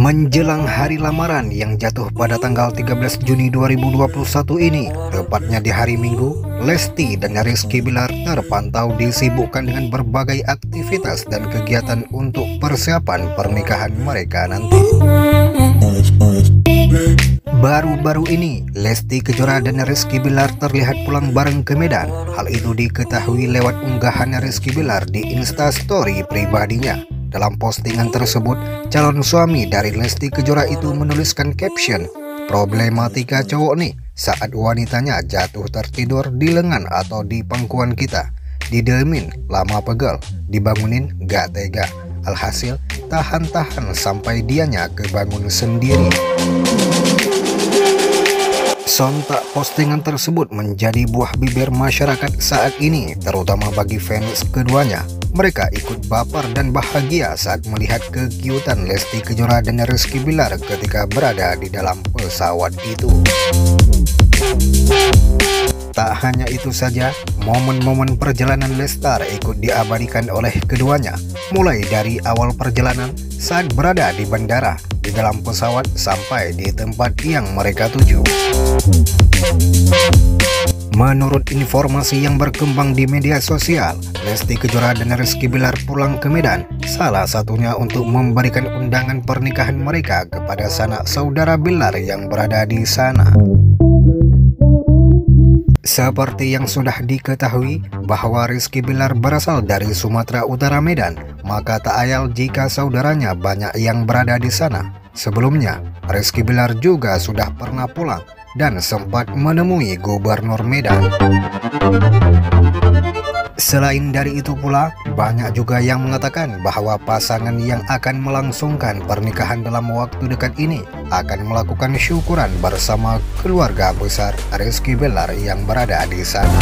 Menjelang hari lamaran yang jatuh pada tanggal 13 Juni 2021 ini, tepatnya di hari Minggu, Lesti dan Rizky Bilar terpantau disibukkan dengan berbagai aktivitas dan kegiatan untuk persiapan pernikahan mereka nanti. Baru-baru ini, Lesti Kejora dan Rizky Bilar terlihat pulang bareng ke Medan. Hal itu diketahui lewat unggahan Rizky Bilar di Instastory pribadinya. Dalam postingan tersebut, calon suami dari Lesti Kejora itu menuliskan caption, Problematika cowok nih saat wanitanya jatuh tertidur di lengan atau di pangkuan kita. Didemin, lama pegel, dibangunin, gak tega. Alhasil, tahan-tahan sampai dianya kebangun sendiri. Sontak postingan tersebut menjadi buah bibir masyarakat saat ini, terutama bagi fans keduanya. Mereka ikut baper dan bahagia saat melihat kekiutan Lesti Kejora dan Rizky Bilar ketika berada di dalam pesawat itu. Tak hanya itu saja, momen-momen perjalanan Lestar ikut diabadikan oleh keduanya, mulai dari awal perjalanan saat berada di bandara, di dalam pesawat sampai di tempat yang mereka tuju. Menurut informasi yang berkembang di media sosial, Lesti Kejora dan Rizky Bilar pulang ke Medan, salah satunya untuk memberikan undangan pernikahan mereka kepada sanak saudara Bilar yang berada di sana. Seperti yang sudah diketahui bahwa Rizky Bilar berasal dari Sumatera Utara Medan, maka tak ayal jika saudaranya banyak yang berada di sana. Sebelumnya, Rizky Bilar juga sudah pernah pulang dan sempat menemui Gubernur Medan. Selain dari itu pula, banyak juga yang mengatakan bahwa pasangan yang akan melangsungkan pernikahan dalam waktu dekat ini akan melakukan syukuran bersama keluarga besar Rizky Belar yang berada di sana.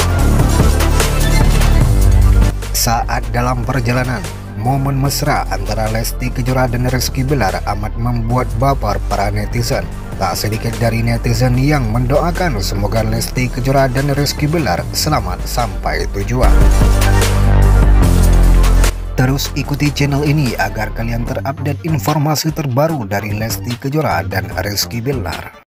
Saat dalam perjalanan, momen mesra antara Lesti Kejora dan Rizky Bilar amat membuat baper para netizen. Tak sedikit dari netizen yang mendoakan semoga Lesti Kejora dan Rizky Bilar selamat sampai tujuan. Terus ikuti channel ini agar kalian terupdate informasi terbaru dari Lesti Kejora dan Rizky Bilar.